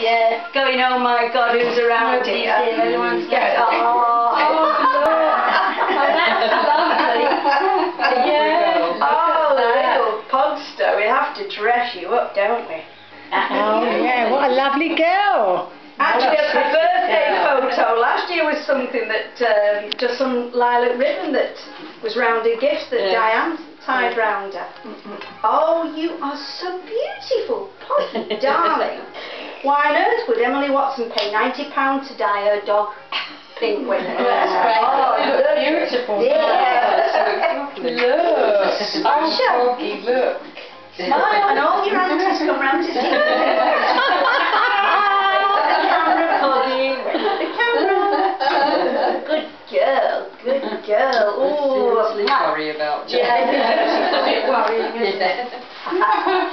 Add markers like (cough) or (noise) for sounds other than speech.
Yeah. Going, oh my God, who's around Nobody's here? here, everyone's Yeah. dead. Oh, Oh, (laughs) that's lovely. Yeah. oh, little pugster. We have to dress you up, don't we? Oh (laughs) yeah, what a lovely girl. Actually, Oh, a birthday photo last year was something that, um, just some lilac ribbon that was rounded gift that Yeah. Diane tied round her. Oh, you are so beautiful, Polly, (laughs) darling. Why on earth would Emily Watson pay £90 to dye her dog pink with? (laughs) That's great. Oh, oh beautiful. Yeah. look. I'm doggy, look. Smile. And all your aunties come round to see you. Good girl, good girl. Ooh, seriously worry about. Yeah, it's (laughs) a bit worrying, it? (laughs)